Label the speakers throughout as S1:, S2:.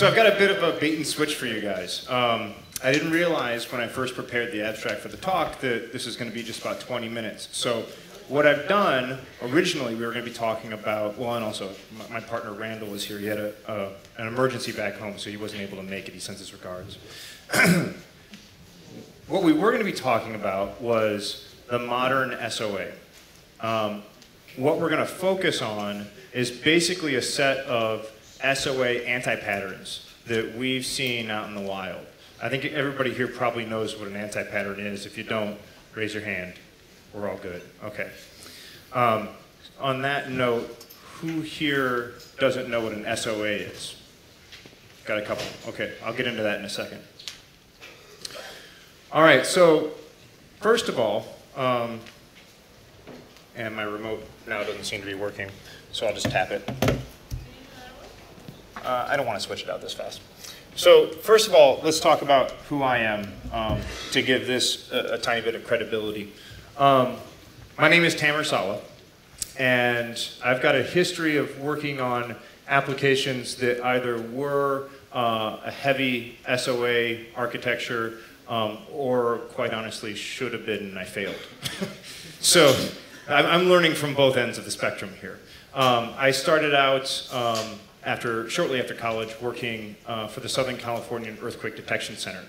S1: So I've got a bit of a bait and switch for you guys. Um, I didn't realize when I first prepared the abstract for the talk that this is going to be just about 20 minutes. So what I've done, originally we were going to be talking about, well, and also my, my partner Randall was here. He had a, an emergency back home, so he wasn't able to make it. He sends his regards. what we were going to be talking about was the modern SOA. Um, what we're going to focus on is basically a set of SOA anti-patterns that we've seen out in the wild. I think everybody here probably knows what an anti-pattern is. If you don't, raise your hand. We're all good. Okay. Um, on that note, who here doesn't know what an SOA is? Got a couple. Okay, I'll get into that in a second. All right, so first of all, um, and my remote now doesn't seem to be working, so I'll just tap it. Uh, I don't want to switch it out this fast. So first of all, let's talk about who I am um, to give this a, a, tiny bit of credibility. Um, my name is Tammer Saleh, and I've got a history of working on applications that either were uh, a heavy SOA architecture um, or quite honestly should have been and I failed. so I'm learning from both ends of the spectrum here. Um, I started out um, after, shortly after college working uh, for the Southern California Earthquake Detection Center,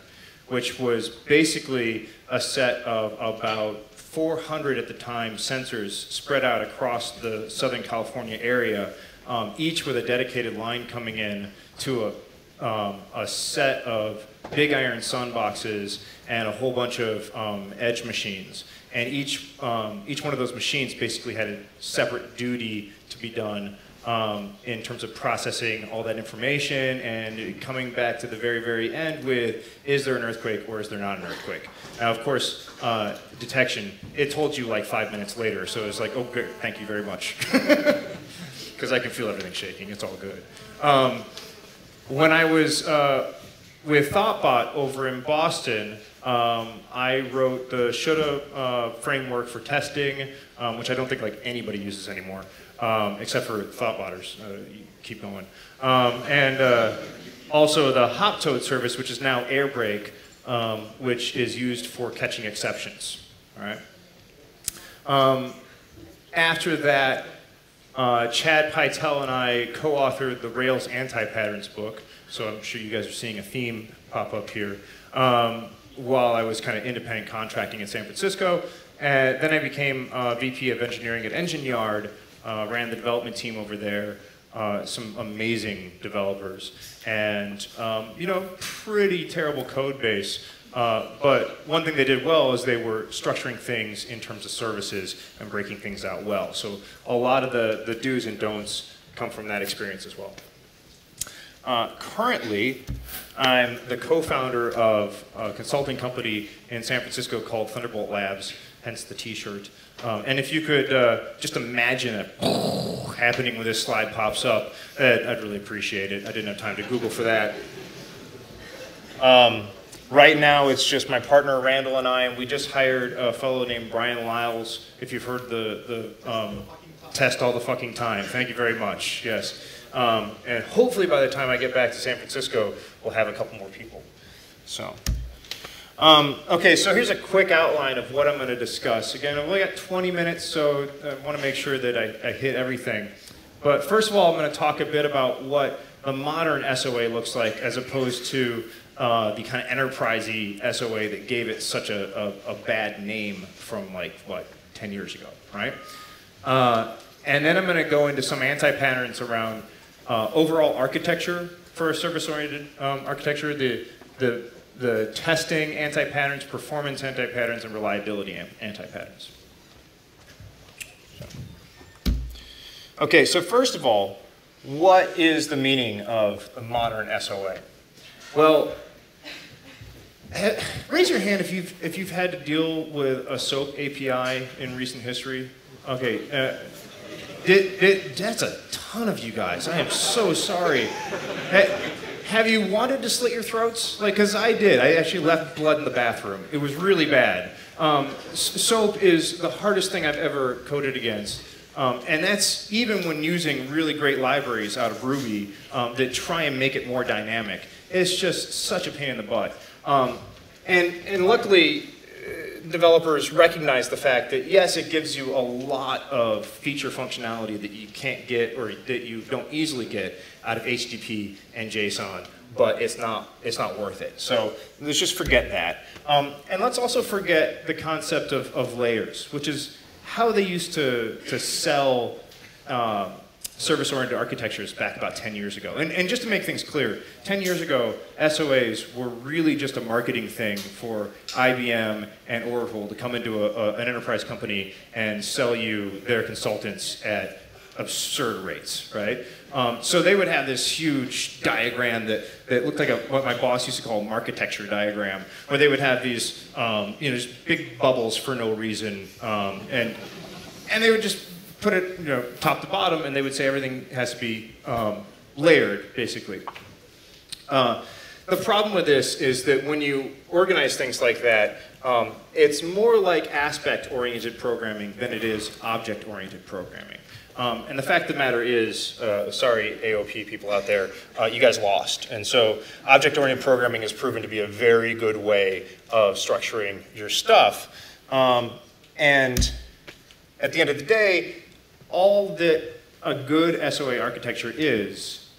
S1: which was basically a set of about 400 at the time sensors spread out across the Southern California area, um, each with a dedicated line coming in to a, um, a set of big iron sun boxes and a whole bunch of um, edge machines. And each, um, each one of those machines basically had a separate duty to be done um, in terms of processing all that information and coming back to the very, very end with, is there an earthquake or is there not an earthquake? Now, of course, uh, detection, it told you like five minutes later, so it's like, oh, good, thank you very much. Because I can feel everything shaking, it's all good. Um, when I was uh, with Thoughtbot over in Boston, um, I wrote the shoulda uh, framework for testing, um, which I don't think like anybody uses anymore um, except for thoughtbotters. Uh, keep going. Um, and uh, also the Hoptoad service, which is now Airbrake, um, which is used for catching exceptions. All right. Um, after that, uh, Chad Pytel and I co-authored the Rails anti-patterns book. So I'm sure you guys are seeing a theme pop up here. Um, while I was kind of independent contracting in San Francisco. And then I became uh, VP of engineering at Engine Yard, uh, ran the development team over there, uh, some amazing developers, and um, you know, pretty terrible code base. Uh, but one thing they did well is they were structuring things in terms of services and breaking things out well. So a lot of the, the do's and don'ts come from that experience as well. Uh, currently, I'm the co-founder of a consulting company in San Francisco called Thunderbolt Labs, hence the t-shirt. Um, and if you could uh, just imagine it happening when this slide pops up, I'd really appreciate it. I didn't have time to Google for that. Um, right now, it's just my partner Randall and I, and we just hired a fellow named Bryan Liles. If you've heard the, the um, test all the fucking time, thank you very much. Yes. Um, and hopefully by the time I get back to San Francisco, we'll have a couple more people. So. Um, okay, so here's a quick outline of what I'm going to discuss. Again, I've only got 20 minutes, so I want to make sure that I, I hit everything. But first of all, I'm going to talk a bit about what the modern SOA looks like as opposed to uh, the kind of enterprisey SOA that gave it such a, a, a, bad name from like, what, 10 years ago, right? Uh, and then I'm going to go into some anti-patterns around uh, overall architecture for a service-oriented um, architecture, the, the the testing anti-patterns, performance anti-patterns, and reliability anti-patterns. So. Okay, so first of all, what is the meaning of a modern SOA? Well, raise your hand if you've, if you've had to deal with a SOAP API in recent history. Okay, uh, did, did, that's a ton of you guys. I am so sorry. Have you wanted to slit your throats? Like, because I did. I actually left blood in the bathroom. It was really bad. Um, soap is the hardest thing I've ever coded against. Um, and that's even when using really great libraries out of Ruby um, that try and make it more dynamic. It's just such a pain in the butt. Um, and, and luckily, developers recognize the fact that yes, it gives you a lot of feature functionality that you can't get or that you don't easily get out of HTTP and JSON, but it's not, it's not worth it. So let's just forget that. Um, and let's also forget the concept of, of layers, which is how they used to, to sell uh, service-oriented architectures back about 10 years ago. And, and just to make things clear, 10 years ago, SOAs were really just a marketing thing for IBM and Oracle to come into a, a, an enterprise company and sell you their consultants at absurd rates, right? Um, so they would have this huge diagram that, that looked like a, what my boss used to call an architecture diagram, where they would have these, um, you know, big bubbles for no reason, um, and and they would just put it, you know, top to bottom, and they would say everything has to be um, layered, basically. Uh, the problem with this is that when you organize things like that, um, it's more like aspect-oriented programming than it is object-oriented programming. Um, and the fact of the matter is, uh, sorry AOP people out there, uh, you guys lost. And so object-oriented programming has proven to be a very good way of structuring your stuff. Um, and at the end of the day, all that a good SOA architecture is,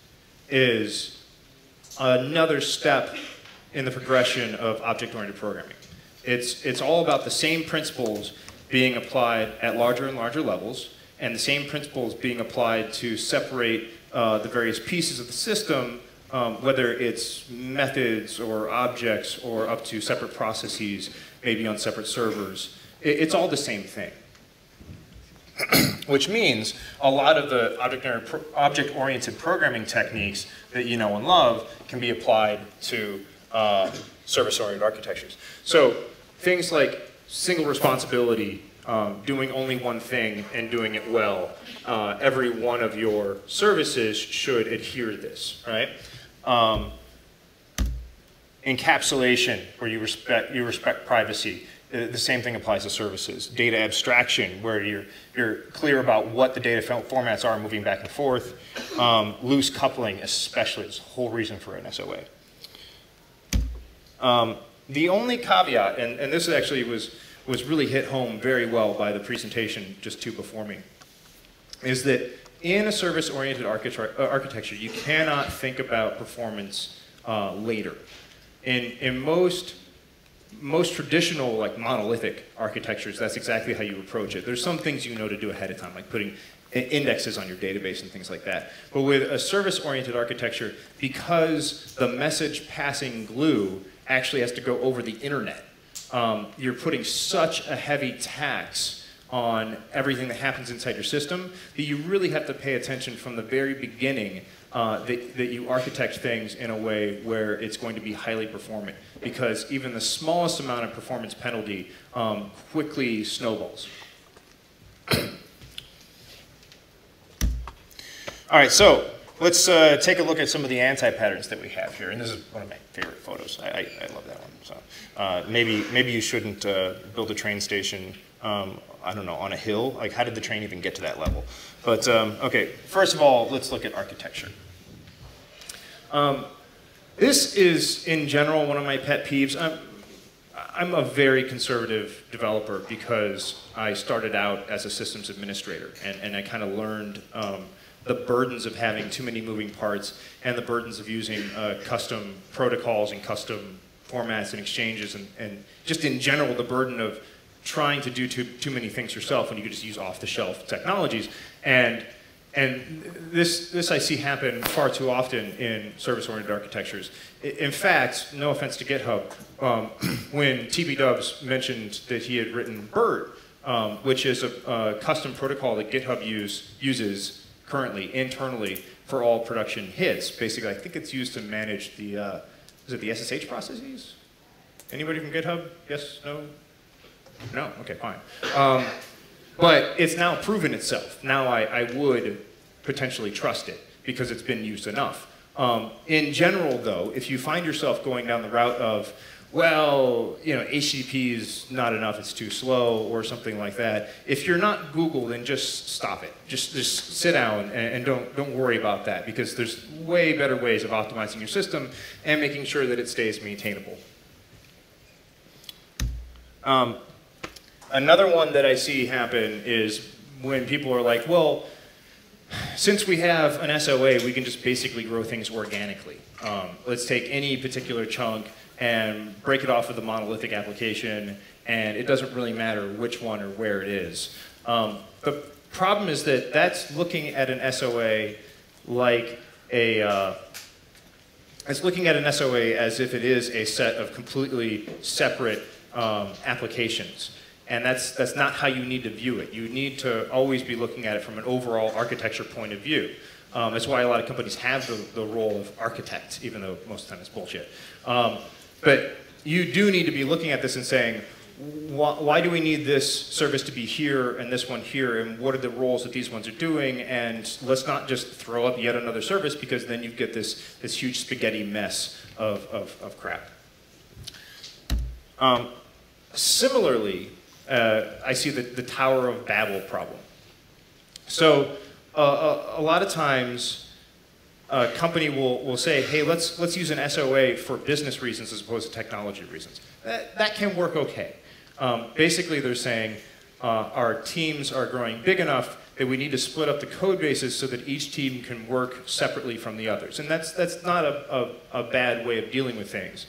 S1: is another step in the progression of object-oriented programming. It's, it's all about the same principles being applied at larger and larger levels, and the same principles being applied to separate uh, the various pieces of the system, um, whether it's methods or objects or up to separate processes, maybe on separate servers. It, it's all the same thing. which means a lot of the object-oriented programming techniques that you know and love can be applied to uh, service-oriented architectures. So things like single responsibility, um, doing only one thing and doing it well, uh, every one of your services should adhere to this, right? Um, encapsulation, where you respect, you respect privacy. Uh, the same thing applies to services. Data abstraction, where you're, you're clear about what the data formats are moving back and forth. Um, loose coupling, especially, is the whole reason for an SOA. Um, the only caveat, and, and this actually was, was really hit home very well by the presentation just two before me, is that in a service-oriented uh, architecture, you cannot think about performance uh, later. In, in most most traditional, like monolithic architectures, that's exactly how you approach it. There's some things you know to do ahead of time, like putting indexes on your database and things like that. But with a service-oriented architecture, because the message passing glue actually has to go over the internet, um, you're putting such a heavy tax on everything that happens inside your system that you really have to pay attention from the very beginning uh, that, that you architect things in a way where it's going to be highly performant because even the smallest amount of performance penalty um, quickly snowballs. All right, so let's uh, take a look at some of the anti-patterns that we have here. And this is one of my favorite photos. I, I, I love that one. So uh, maybe, maybe you shouldn't uh, build a train station, um, I don't know, on a hill. Like, how did the train even get to that level? But, um, okay, first of all, let's look at architecture. Um, this is, in general, one of my pet peeves. I'm, I'm a very conservative developer because I started out as a systems administrator and, and I kind of learned um, the burdens of having too many moving parts and the burdens of using uh, custom protocols and custom formats and exchanges and, and just in general the burden of trying to do too, too many things yourself when you could just use off-the-shelf technologies. And and this, this I see happen far too often in service-oriented architectures. In fact, no offense to GitHub, um, when TP Dubs mentioned that he had written BERT, um, which is a, a, custom protocol that GitHub use, uses currently internally for all production hits. Basically, I think it's used to manage the, uh, is it the SSH processes? Anybody from GitHub? Yes, no? No? Okay, fine. Um, but it's now proven itself. Now I, I would potentially trust it because it's been used enough. Um, in general, though, if you find yourself going down the route of, well, you know, HTTP is not enough, it's too slow, or something like that. If you're not Google, then just stop it. Just, just sit down and, and don't, don't worry about that because there's way better ways of optimizing your system and making sure that it stays maintainable. Um, another one that I see happen is when people are like, well, since we have an SOA, we can just basically grow things organically. Um, let's take any particular chunk and break it off of the monolithic application, and it doesn't really matter which one or where it is. Um, the problem is that that's looking at an SOA like a, uh, it's looking at an SOA as if it is a set of completely separate um, applications. And that's, that's not how you need to view it. You need to always be looking at it from an overall architecture point of view. Um, that's why a lot of companies have the, the role of architect, even though most of the time it's bullshit. Um, but you do need to be looking at this and saying, why, why, do we need this service to be here and this one here, and what are the roles that these ones are doing, and let's not just throw up yet another service because then you get this, this huge spaghetti mess of, of, of crap. Um, similarly, uh, I see the, the Tower of Babel problem. So uh, a, a lot of times, a company will, will say, hey, let's, let's use an SOA for business reasons as opposed to technology reasons. That, that can work okay. Um, basically, they're saying uh, our teams are growing big enough that we need to split up the code bases so that each team can work separately from the others. And that's, that's not a, a, a bad way of dealing with things.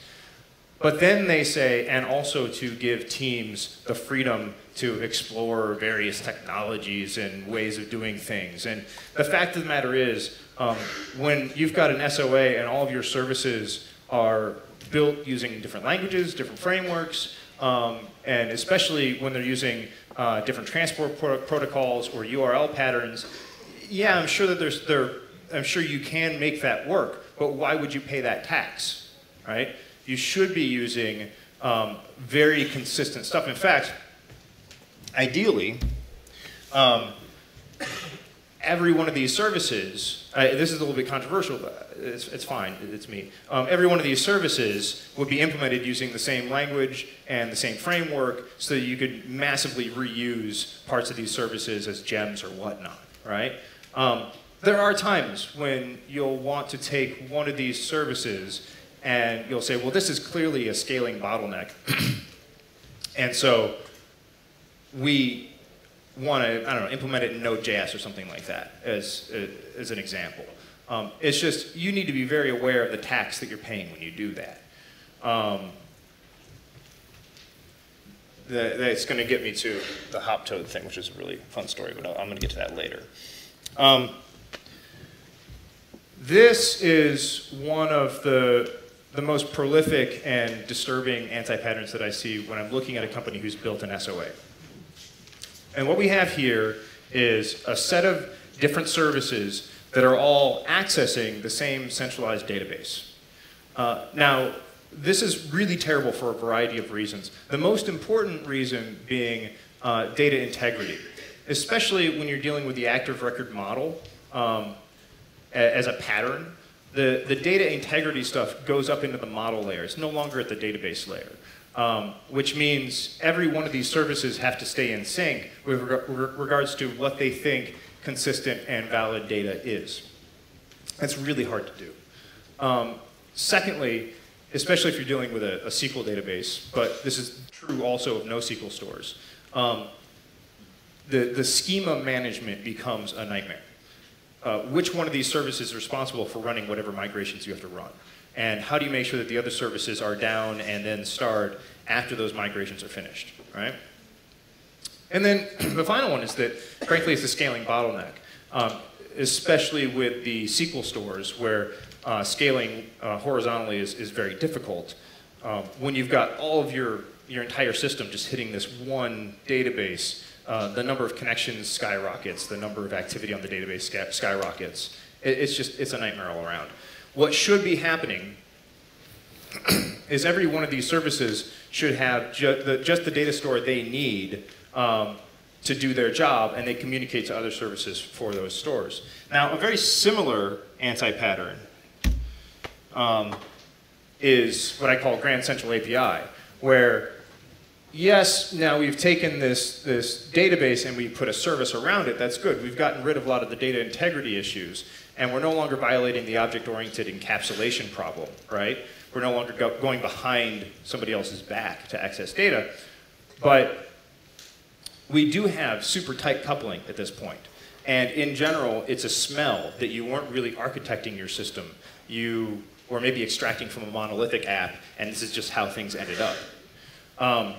S1: But then they say, and also to give teams the freedom to explore various technologies and ways of doing things. And the fact of the matter is, um, when you've got an SOA and all of your services are built using different languages, different frameworks, um, and especially when they're using uh, different transport pro protocols or URL patterns, yeah, I'm sure that there's there, I'm sure you can make that work, but why would you pay that tax, right? You should be using um, very consistent stuff. In fact, ideally, um, every one of these services, uh, this is a little bit controversial, but it's, it's fine, it's me. Um, every one of these services would be implemented using the same language and the same framework so that you could massively reuse parts of these services as gems or whatnot, right? Um, there are times when you'll want to take one of these services and you'll say, well, this is clearly a scaling bottleneck. and so we want to, I don't know, implement it in Node.js or something like that as, uh, as an example. Um, it's just, you need to be very aware of the tax that you're paying when you do that. Um, the, that's going to get me to the Hoptoad thing, which is a really fun story, but I'm going to get to that later. Um, this is one of the, the most prolific and disturbing anti-patterns that I see when I'm looking at a company who's built an SOA. And what we have here is a set of different services that are all accessing the same centralized database. Uh, now, this is really terrible for a variety of reasons. The most important reason being uh, data integrity, especially when you're dealing with the active record model um, as a pattern. The, the data integrity stuff goes up into the model layer. It's no longer at the database layer um, which means every one of these services have to stay in sync with reg regards to what they think consistent and valid data is. That's really hard to do. Um, secondly, especially if you're dealing with a, a, SQL database, but this is true also of NoSQL stores, um, the, the schema management becomes a nightmare. Uh, which one of these services is responsible for running whatever migrations you have to run? and how do you make sure that the other services are down and then start after those migrations are finished, right? And then the final one is that, frankly, it's a scaling bottleneck, um, especially with the SQL stores where uh, scaling uh, horizontally is, is very difficult. Um, when you've got all of your, your entire system just hitting this one database, uh, the number of connections skyrockets, the number of activity on the database skyrockets. It, it's just, it's a nightmare all around. What should be happening is every one of these services should have ju the, just the data store they need um, to do their job, and they communicate to other services for those stores. Now, a very similar anti-pattern um, is what I call Grand Central API, where yes, now we've taken this, this database and we put a service around it, that's good. We've gotten rid of a lot of the data integrity issues, and we're no longer violating the object-oriented encapsulation problem, right? We're no longer go going behind somebody else's back to access data. But we do have super tight coupling at this point. And in general, it's a smell that you weren't really architecting your system. You were maybe extracting from a monolithic app, and this is just how things ended up. Um,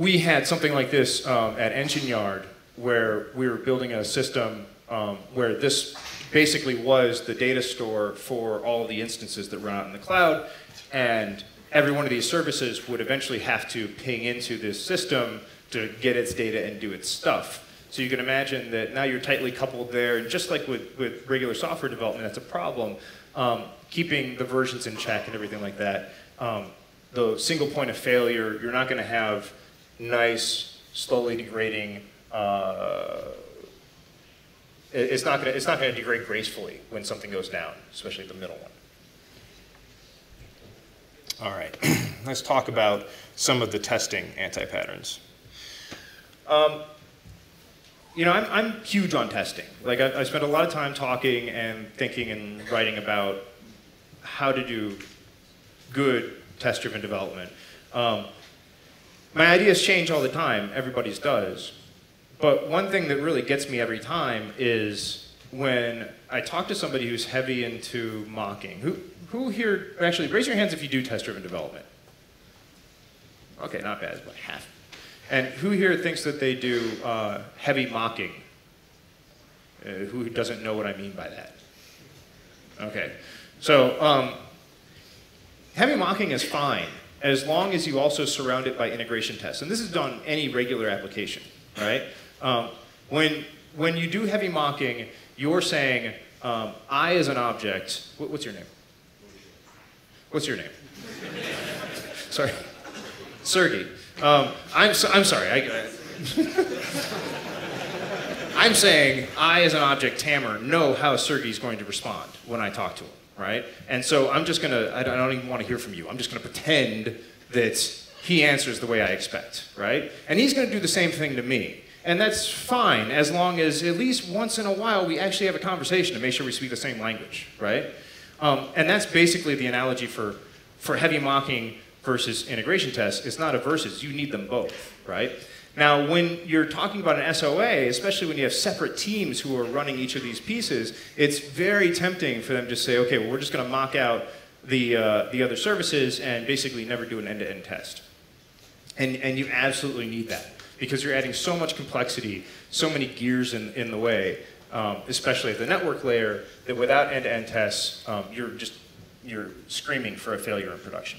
S1: we had something like this um, at Engine Yard, where we were building a system um, where this basically was the data store for all of the instances that run out in the cloud, and every one of these services would eventually have to ping into this system to get its data and do its stuff. So you can imagine that now you're tightly coupled there, and just like with, with regular software development, that's a problem. Um, keeping the versions in check and everything like that. Um, the single point of failure, you're not going to have nice, slowly degrading. Uh, it's not going to it's not going to degrade gracefully when something goes down, especially the middle one. All right, let's talk about some of the testing anti-patterns. Um, you know, I'm, I'm huge on testing. Like, I, I spent a lot of time talking and thinking and writing about how to do good test-driven development. Um, my ideas change all the time, everybody's does. But one thing that really gets me every time is when I talk to somebody who's heavy into mocking. Who, who here, actually, raise your hands if you do test-driven development. Okay, not bad, but half. And who here thinks that they do uh, heavy mocking? Uh, who doesn't know what I mean by that? Okay, so um, heavy mocking is fine as long as you also surround it by integration tests. And this is on any regular application, right? Um, when, when you do heavy mocking, you're saying, um, I as an object, what, what's your name? What's your name? sorry. Sergey. Um, I'm, so, I'm sorry. I, I'm saying I, as an object, Tammer, know how Sergey's going to respond when I talk to him right? And so I'm just gonna, I don't even want to hear from you. I'm just gonna pretend that he answers the way I expect, right? And he's gonna do the same thing to me. And that's fine as long as at least once in a while we actually have a conversation to make sure we speak the same language, right? Um, and that's basically the analogy for, for heavy mocking versus integration tests. It's not a versus, you need them both, right? Now, when you're talking about an SOA, especially when you have separate teams who are running each of these pieces, it's very tempting for them to say, okay, well, we're just going to mock out the, uh, the other services and basically never do an end-to-end -end test. And, and you absolutely need that because you're adding so much complexity, so many gears in, in the way, um, especially at the network layer, that without end-to-end -end tests, um, you're just you're screaming for a failure in production.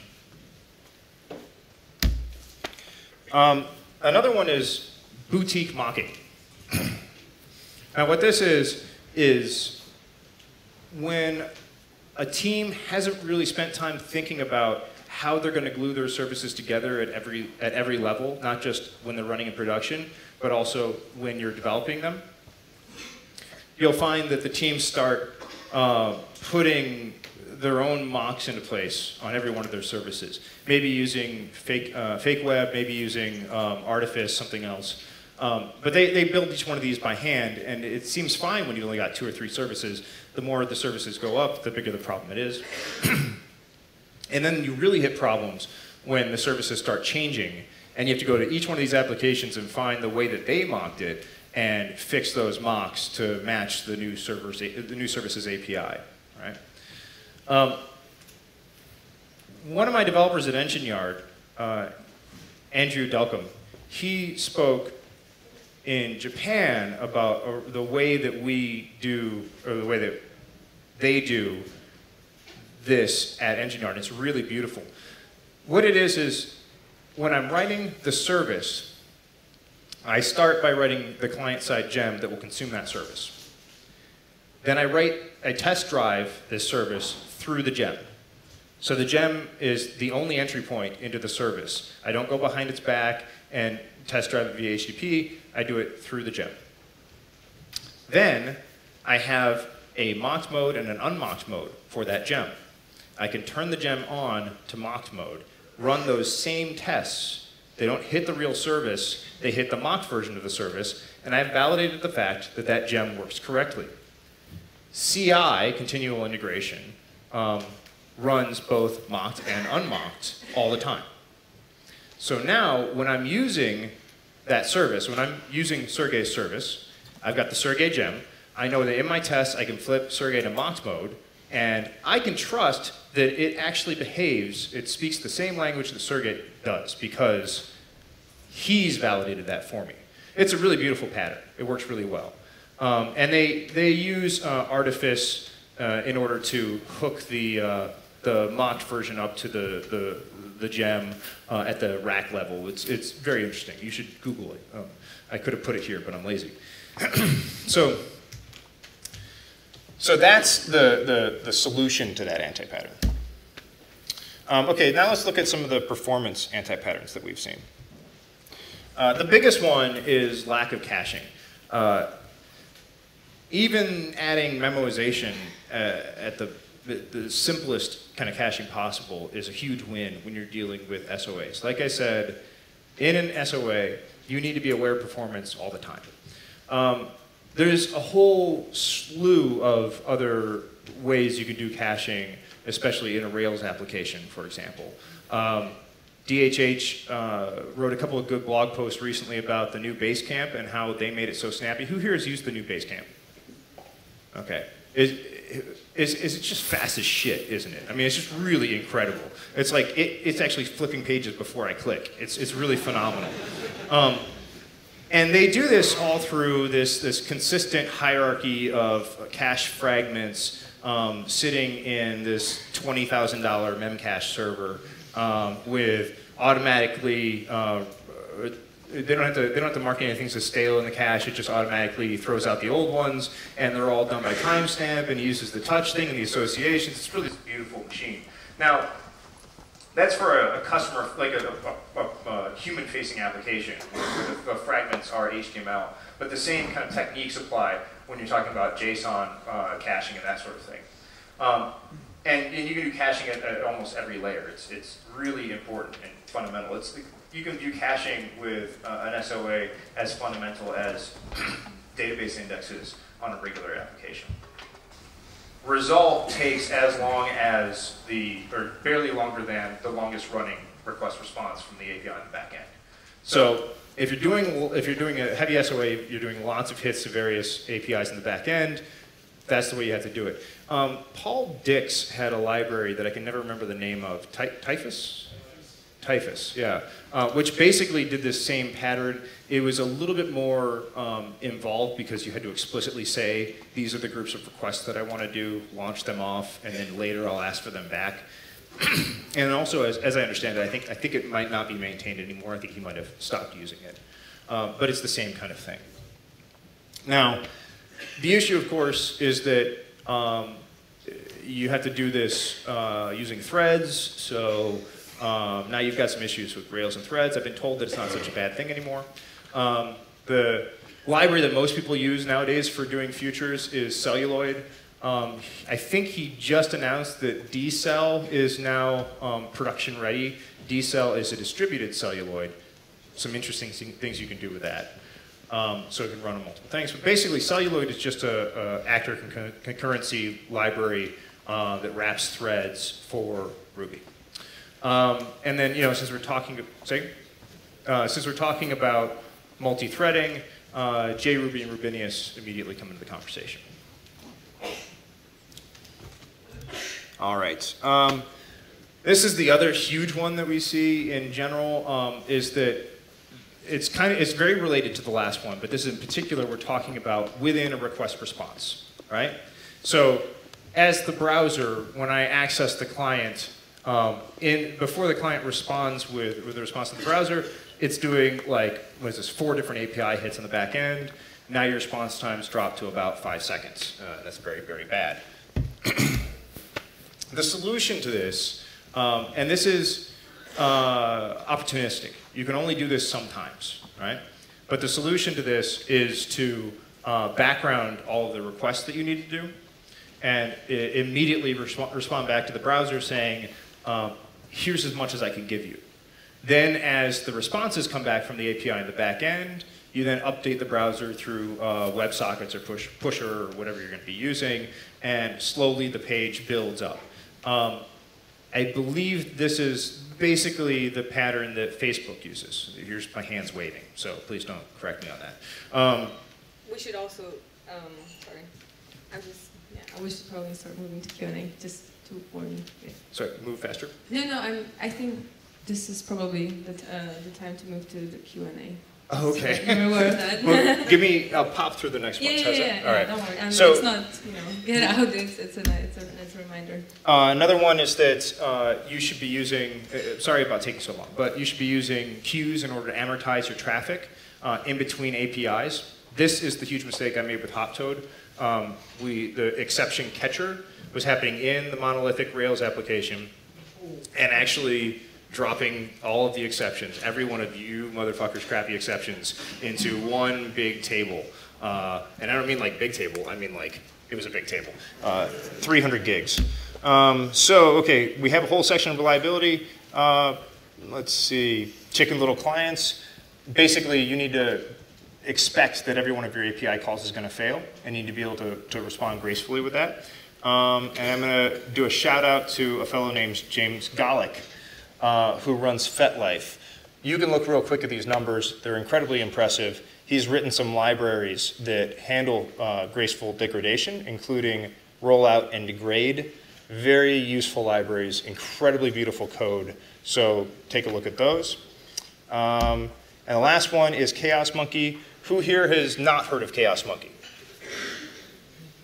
S1: Um, Another one is boutique mocking. now what this is, is when a team hasn't really spent time thinking about how they're going to glue their services together at every, at every level, not just when they're running in production, but also when you're developing them. You'll find that the teams start uh, putting their own mocks into place on every one of their services. Maybe using fake, uh, FakeWeb, maybe using um, Artifice, something else. Um, but they, they build each one of these by hand, and it seems fine when you only got two or three services. The more the services go up, the bigger the problem it is. and then you really hit problems when the services start changing, and you have to go to each one of these applications and find the way that they mocked it and fix those mocks to match the new, servers, the new services API, right? Um, one of my developers at Engine Yard, uh, Andrew Delcambre, he spoke in Japan about uh, the way that we do, or the way that they do this at Engine Yard. It's really beautiful. What it is is when I'm writing the service, I start by writing the client-side gem that will consume that service. Then I write, I test drive this service through the gem. So the gem is the only entry point into the service. I don't go behind its back and test drive it via I do it through the gem. Then I have a mocked mode and an unmocked mode for that gem. I can turn the gem on to mocked mode, run those same tests. They don't hit the real service, they hit the mocked version of the service, and I've validated the fact that that gem works correctly. CI, continual integration, um, runs both mocked and unmocked all the time. So now, when I'm using that service, when I'm using Sergey's service, I've got the Sergey gem. I know that in my test, I can flip Sergey to mocked mode, and I can trust that it actually behaves, it speaks the same language that Sergey does, because he's validated that for me. It's a really beautiful pattern. It works really well. Um, and they, they use uh, Artifice uh, in order to hook the, uh, the mocked version up to the, the, the gem uh, at the rack level. It's, it's very interesting. You should Google it. Um, I could have put it here, but I'm lazy. so, so that's the, the, the solution to that anti-pattern. Um, okay, now let's look at some of the performance anti-patterns that we've seen. Uh, the biggest one is lack of caching. Uh, even adding memoization uh, at the, the, the, simplest kind of caching possible is a huge win when you're dealing with SOAs. Like I said, in an SOA, you need to be aware of performance all the time. Um, there's a whole slew of other ways you can do caching, especially in a Rails application, for example. Um, DHH uh, wrote a couple of good blog posts recently about the new Basecamp and how they made it so snappy. Who here has used the new Basecamp? Okay. Is, is, is it just fast as shit, isn't it? I mean, it's just really incredible. It's like, it, it's actually flipping pages before I click. It's, it's really phenomenal. Um, and they do this all through this, this consistent hierarchy of cache fragments um, sitting in this $20,000 Memcache server um, with automatically uh, they don't have to they don't have to mark anything as stale in the cache. It just automatically throws out the old ones, and they're all done by timestamp and uses the touch thing and the associations. It's really a beautiful machine. Now, that's for a, a customer like a, a, a human-facing application where the, the, fragments are HTML, but the same kind of techniques apply when you're talking about JSON uh, caching and that sort of thing. Um, and, and, you can do caching at, at, almost every layer. It's, it's really important and fundamental. It's you can view caching with uh, an SOA as fundamental as database indexes on a regular application. Result takes as long as the, or barely longer than the longest running request response from the API in the back end. So if you're doing, if you're doing a heavy SOA, you're doing lots of hits to various APIs in the back end, that's the way you have to do it. Um, Paul Dix had a library that I can never remember the name of, Ty Typhoeus? Typhoeus, yeah, uh, which basically did this same pattern. It was a little bit more um, involved because you had to explicitly say, these are the groups of requests that I want to do, launch them off, and then later I'll ask for them back. and also, as, as, I understand it, I think, I think it might not be maintained anymore. I think he might have stopped using it. Um, but it's the same kind of thing. Now, the issue, of course, is that um, you have to do this uh, using threads, so um, now you've got some issues with Rails and threads. I've been told that it's not such a bad thing anymore. Um, the library that most people use nowadays for doing futures is Celluloid. Um, I think he just announced that DCell is now um, production ready. DCell is a distributed celluloid. Some interesting things you can do with that. Um, so it can run on multiple things. But basically, Celluloid is just a, a actor concurrency library uh, that wraps threads for Ruby. Um, and then, you know, since we're talking, say, uh, since we're talking about multi-threading, uh, JRuby and Rubinius immediately come into the conversation. All right. Um, this is the other huge one that we see in general, um, is that it's kind of, it's very related to the last one, but this in particular we're talking about within a request response, right? So as the browser, when I access the client, um, in, before the client responds with, with the response to the browser, it's doing like, what is this, four different API hits on the back end. Now your response times drop to about five seconds. Uh, that's very, very bad. the solution to this, um, and this is uh, opportunistic. You can only do this sometimes, right? But the solution to this is to uh, background all of the requests that you need to do and immediately resp- respond back to the browser saying, um, here's as much as I can give you. Then as the responses come back from the API in the back end, you then update the browser through uh, WebSockets or push, Pusher or whatever you're going to be using, and slowly the page builds up. Um, I believe this is basically the pattern that Facebook uses. Here's my hands waving, so please don't correct me on that. Um,
S2: We should also, um, sorry, I'm just,
S3: Yeah, we should probably start moving to Q&A, just to warn you. Yeah.
S1: sorry, move faster.
S3: No, no, I'm, I think this is probably the, t- uh, the time to move to the Q&A.
S1: Oh, Okay.
S3: So you're aware of that.
S1: Well, give me, I'll pop through the next
S3: Yeah,
S1: one.
S3: yeah, yeah, yeah,
S1: All right.
S3: don't worry.
S1: So-
S3: it's not, you know, get out, it's, it's a, it's a, it's a reminder.
S1: Uh, another one is that uh, you should be using, uh, sorry about taking so long, but you should be using queues in order to amortize your traffic uh, in between APIs. This is the huge mistake I made with Hoptoad. Um, we, the exception catcher was happening in the monolithic Rails application and actually dropping all of the exceptions, every one of you motherfuckers' crappy exceptions, into one big table. Uh, and I don't mean like big table, I mean like, it was a big table. Uh, 300 gigs. Um, so, okay, we have a whole section of reliability. Uh, let's see, chicken little clients. Basically, you need to expect that every one of your API calls is going to fail and you need to be able to, to respond gracefully with that. Um, and I'm going to do a shout out to a fellow named James Golick, uh, who runs FetLife. You can look real quick at these numbers. They're incredibly impressive. He's written some libraries that handle uh, graceful degradation, including rollout and degrade. Very useful libraries, incredibly beautiful code. So take a look at those. Um, and the last one is Chaos Monkey. Who here has not heard of Chaos Monkey?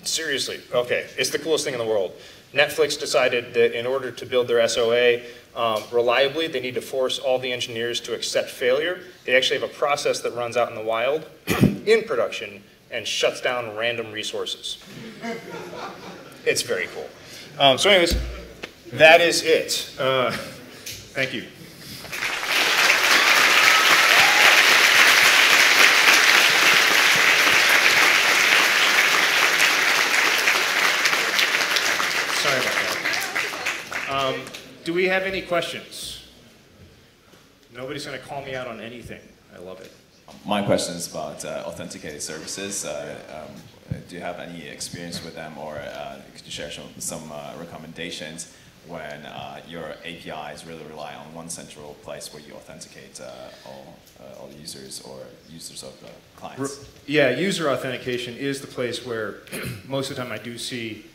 S1: Seriously, okay, it's the coolest thing in the world. Netflix decided that in order to build their SOA um, reliably, they need to force all the engineers to accept failure. They actually have a process that runs out in the wild, in production, and shuts down random resources. It's very cool. Um, so anyways, that is it. Uh, thank you. Sorry about that. Um, do we have any questions? Nobody's going to call me out on anything. I love it.
S4: My question is about uh, authenticated services. Uh, um, do you have any experience with them, or uh, could you share some, some uh, recommendations when uh, your APIs really rely on one central place where you authenticate uh, all, uh, all users or users of the clients?
S1: Yeah, user authentication is the place where most of the time I do see,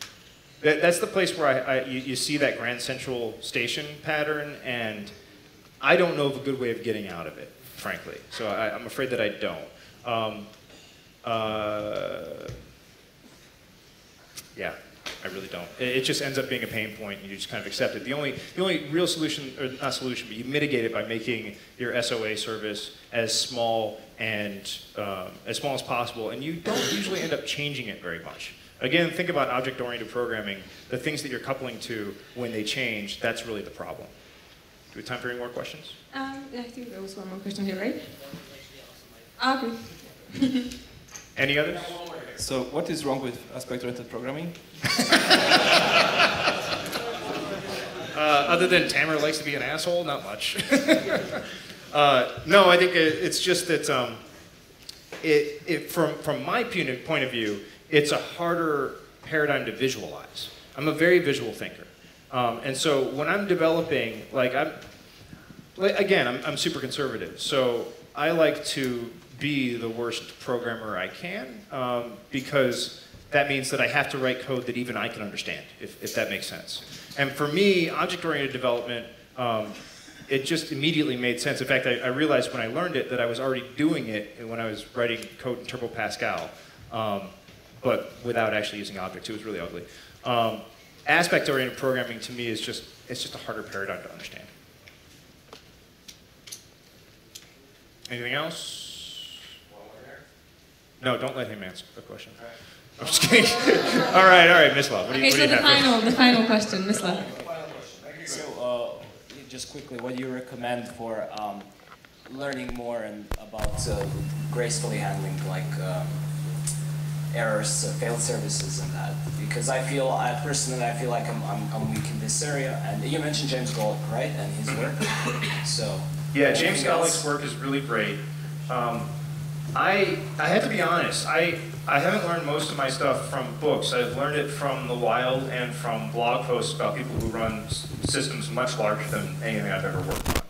S1: that, that's the place where I, I, you, you see that Grand Central Station pattern, and I don't know of a good way of getting out of it, frankly. So I, I'm afraid that I don't. Um, uh, yeah, I really don't. It, it just ends up being a pain point, and you just kind of accept it. The only, the only real solution, or not solution, but you mitigate it by making your SOA service as small and um, as small as possible, and you don't usually end up changing it very much. Again, think about object-oriented programming. The things that you're coupling to when they change, that's really the problem. Do we have time for any more questions?
S3: Um, I think there was one more question here, right? Ah, Okay.
S1: Any others?
S4: So, what is wrong with aspect-oriented programming?
S1: Uh, other than Tammer likes to be an asshole, not much. uh, no, I think it, it's just that um, it, it, from, from my point of view, it's a harder paradigm to visualize. I'm a very visual thinker. Um, and so when I'm developing, like I'm, like, again, I'm, I'm super conservative. So I like to be the worst programmer I can um, because that means that I have to write code that even I can understand, if, if that makes sense. And for me, object-oriented development, um, it just immediately made sense. In fact, I, I realized when I learned it that I was already doing it when I was writing code in Turbo Pascal, um, but without actually using objects. It was really ugly. Um, aspect-oriented programming to me is just, it's just a harder paradigm to understand. Anything else? No, don't let him answer the question. I'm just kidding. all right, all right, Miss Love. What do you,
S3: Okay,
S1: what do
S3: so
S1: you
S3: the
S1: have?
S3: final, the final question, Miss Love.
S5: So, uh, just quickly, what do you recommend for um, learning more and about uh, gracefully handling like um, errors, uh, failed services, and that. Because I feel, I personally, I feel like I'm, I'm, I'm weak in this area. And you mentioned James Golick, right, and his work. So
S1: Yeah, James? Golick's work is really great. Um, I I have to be honest. I I haven't learned most of my stuff from books. I've learned it from the wild and from blog posts about people who run s- systems much larger than anything I've ever worked on.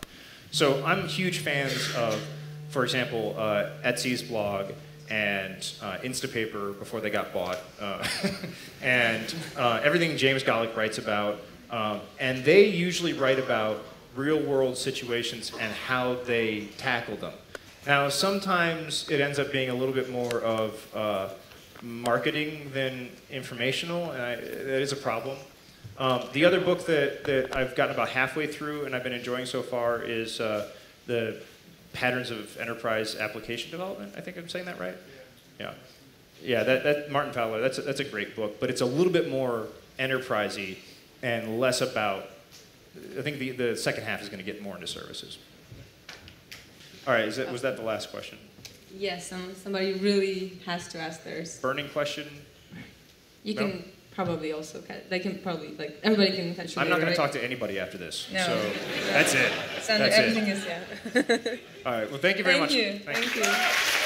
S1: So I'm huge fans of, for example, uh, Etsy's blog and uh, Instapaper before they got bought, uh, and uh, everything James Golick writes about. Um, and they usually write about real world situations and how they tackle them. Now, sometimes it ends up being a little bit more of uh, marketing than informational, and I, that is a problem. Um, the other book that, that I've gotten about halfway through and I've been enjoying so far is uh, the Patterns of Enterprise Application Development. I think I'm saying that right? Yeah. Yeah, that, that Martin Fowler, that's a, that's a great book, but it's a little bit more enterprisey and less about, I think the, the second half is going to get more into services. All right, is that, was that the last question?
S3: Yes, um, somebody really has to ask theirs.
S1: Burning question?
S3: You
S1: No?
S3: can probably also, ca- they can probably, like, everybody can catch you
S1: I'm not going
S3: later,
S1: to talk to anybody after this.
S3: No.
S1: So that's it. That's it.
S3: everything is, yeah.
S1: All right, well, thank you very
S3: Thank
S1: much.
S3: you,
S1: Thank-
S3: thank you.